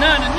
None.